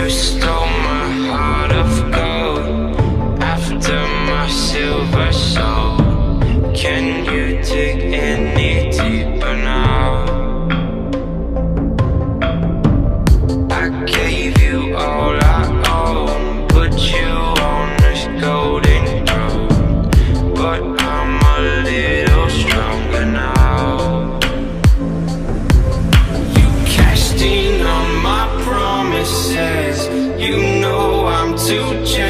You stole my heart of to change